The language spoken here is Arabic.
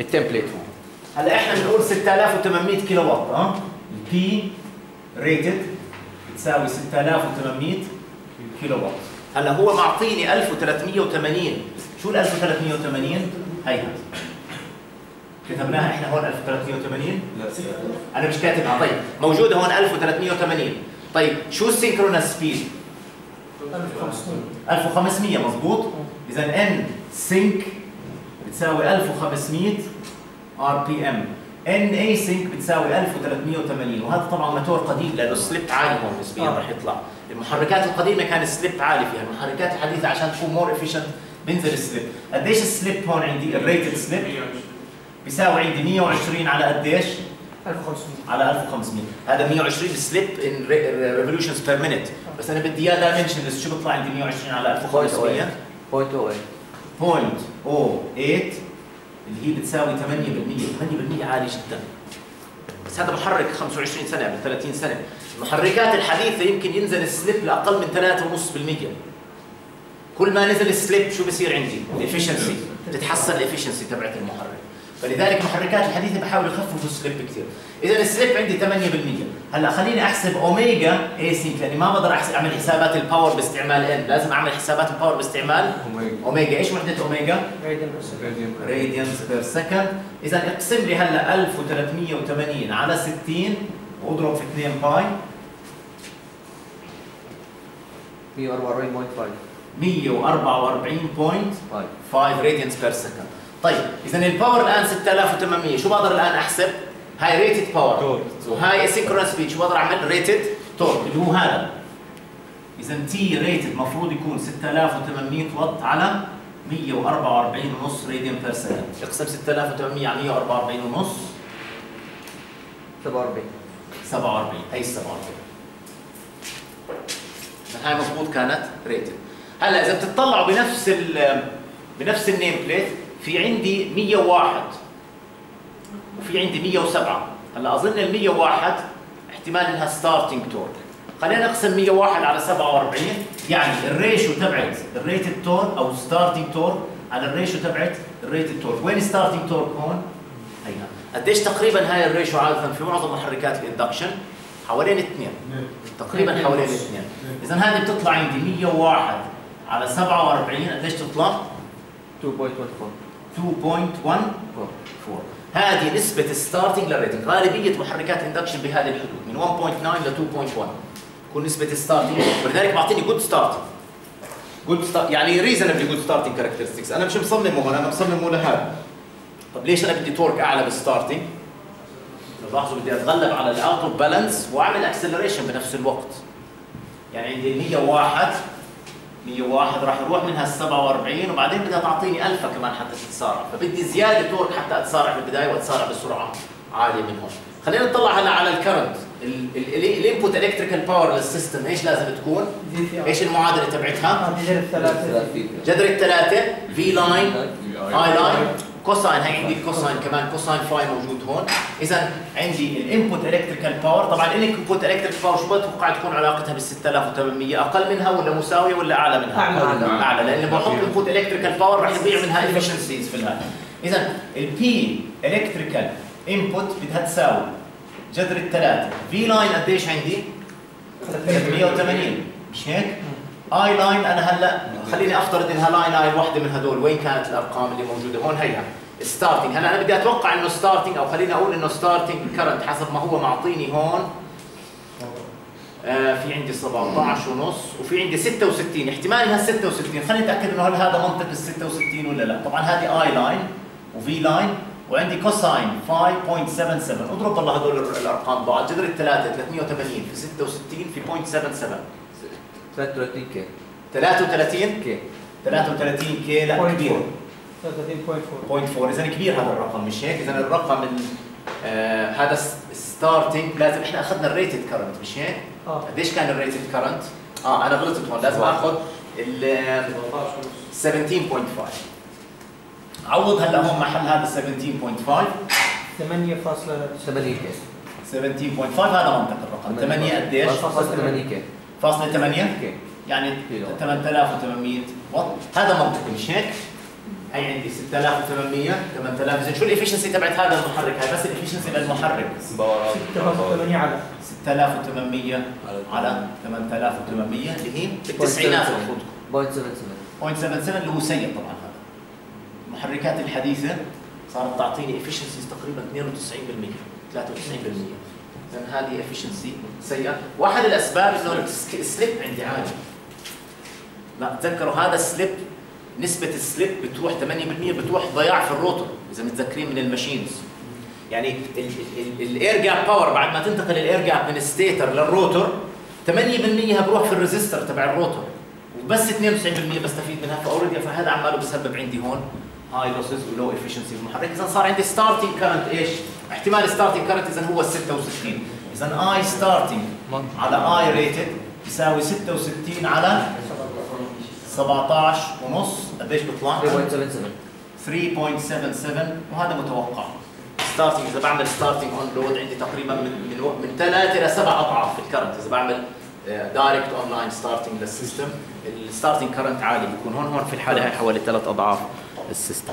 ال nameplate. هون هلا إحنا بنقول 6800 كيلو وات آه ال P rated بتساوي 6800 كيلو وات هلا هو معطيني 1380 شو ال 1380 هيها كتبناها إحنا هون 1380 لا أنا مش كاتبها. طيب موجودة هون 1380 طيب شو ال synchronous speed 1500 1500 مضبوط إذا N sync بتساوي 1500 RPM. N async بتساوي 1380 وهذا طبعا موتور قديم لأنه ال slip عالي هون نسبيا آه. راح يطلع. المحركات القديمة كان ال slip عالي فيها. المحركات الحديثة عشان تكون more efficient بينزل ال slip. قديش ال slip هون عندي؟ ال rated slip بيساوي عندي 120 على قديش؟ 1500 على 1500 هذا 120 slip in revolutions per minute بس أنا بدي إياه dimensionless شو بيطلع عندي 120 على 1500 point أو 0.08 اللي هي بتساوي 8% 8% عالي جدا بس هذا محرك 25 سنه قبل 30 سنه المحركات الحديثه يمكن ينزل ال slip لاقل من 3.5% كل ما نزل ال slip شو بصير عندي ال efficiency تتحسن ال efficiency تبعت المحرك فلذلك المحركات الحديثه بحاولوا يخففوا ال slip كثير إذا ال slip عندي 8% هلأ خليني أحسب أوميجا اي sync لأني ما بقدر أعمل حسابات ال power باستعمال N لازم أعمل حسابات ال power باستعمال أوميجا. إيش وحدة omega؟ radian per second radians per second إذا اقسم لي هلأ 1380 على 60 وأضرب في 2 pi. 144.5 144.5 radians per second طيب اذا ال power الآن 6800 شو بقدر الآن أحسب؟ هاي rated power. وهاي synchronous speed شو بقدر أعمل؟ rated torque اللي هو هذا. اذا T rated المفروض يكون 6800 واط على 144 ونص radian per second اقسم 6800 على 144 ونص 47 47 هي 47 هاي مضبوط كانت rated هلا إذا بتطلعوا بنفس ال بنفس ال name plate في عندي 101 وفي عندي 107 هلا أظن ال 101 احتمال إنها starting torque خلينا نقسم 101 على 47 يعني ال ratio تبعت ال rated torque أو starting torque على ال ratio تبعت ال rated torque وين starting torque هون؟ هيها قديش تقريبا هاي ال ratio عادة في معظم محركات ال induction حوالين اثنين. تقريبا حوالين اثنين. اذا هذه بتطلع عندي 101 على 47 قديش تطلع؟ 2.24 2.14 هذه نسبة ال starting لل rating غالبية محركات induction بهذه الحدود من 1.9 ل 2.1 تكون نسبة ال starting ولذلك بعطيني good starting good start يعني reasonably good starting characteristics أنا مش مصممه هون أنا مصممه لهذا. طب ليش أنا بدي torque أعلى بال starting؟ لاحظوا بدي أتغلب على ال out of balance وأعمل acceleration بنفس الوقت. يعني عندي 101 101 راح يروح منها ال 47 وبعدين بدها تعطيني ألفا كمان حتى تتسارع. فبدي زيادة torque حتى أتسارع بالبداية وأتسارع بسرعة عالية من هون. خلينا نطلع هلا على ال current. ال input electrical power لل system إيش لازم تكون؟ إيش المعادلة تبعتها؟ تجرب ثلاثة جذر الثلاثة. V line I line cosine هي عندي ال cosine كمان cosine phi موجود هون. إذا عندي ال input electrical power طبعا ال input electrical power شو بتوقع تكون علاقتها بال 6800 أقل منها ولا مساوية ولا أعلى منها؟ أعلى. أعلى. لأن لما بحط input electrical power راح يضيع منها efficiencies في الهاي إذا ال P electrical input بدها تساوي جذر الثلاثة. V line قديش عندي؟ 380 مش هيك؟ I line أنا هلا خليني أفترض انها line اي وحده من هدول. وين كانت الأرقام اللي موجودة؟ هون هيها starting هلا أنا بدي أتوقع إنه starting أو خليني أقول إنه starting current حسب ما هو معطيني هون. آه في عندي 17 ونص وفي عندي 66 احتمال إنها 66 خليني أتأكد إنه هل هذا منطق ال 66 ولا لا. طبعا هذه I line و V line وعندي cosine 5.77 اضرب والله هذول الأرقام بعض. جذر الثلاثة 380 في 66 في 0.77 33 كي 33 كي 33 كي لا Point كبير. four. 33.4 0.4 اذا كبير هذا الرقم مش هيك؟ اذا الرقم ال- آه هذا ستارتنج لازم إحنا أخذنا الريتد كرنت مش هيك؟ آه. قديش كان الريتد كرنت آه أنا غلطت هون. لازم آخذ ال 17.5 عوض هلا هون محل هذا 17.5 8.3 8 كي 17.5 هذا منطق الرقم. 8 قديش؟ فاصلة 8 K فاصلة 8 K يعني كيلو. 8800 واط. هذا منطقي مش هيك؟ هي عندي 6800 8000 اذا شو ال efficiency تبعت هذا المحرك؟ هاي بس ال efficiency للمحرك. 6.8 على 6800 على 8800 اللي هي بالتسعينات 77 0.77 اللي هو سيء طبعا هذا. المحركات الحديثة صارت تعطيني efficiencies تقريبا 92% 93% اذا هذه efficiency سيئة. واحد الأسباب إنه ال slip عندي عالي لا تذكروا هذا ال slip نسبة ال slip بتروح 8% بتروح ضياع في ال rotor إذا متذكرين من ال machines. يعني ال air gap power بعد ما تنتقل ال air gap من ال stator لل rotor 8% بروح في ال resistor تبع ال rotor. وبس 92% بستفيد منها ف already فهذا عماله بسبب عندي هون هاي losses و low efficiency المحرك. إذا صار عندي starting current إيش؟ احتمال starting current إذا هو 66 إذا I starting على I rated يساوي 66 على 17 ونص. قديش بيطلع؟ 3.77 3.77 وهذا متوقع. starting إذا بعمل starting on load عندي تقريبا من من من ثلاث إلى سبع أضعاف في ال current إذا بعمل direct on line starting لل system ال starting current عالي. بيكون هون هون في الحالة هاي حوالي ثلاث أضعاف ال system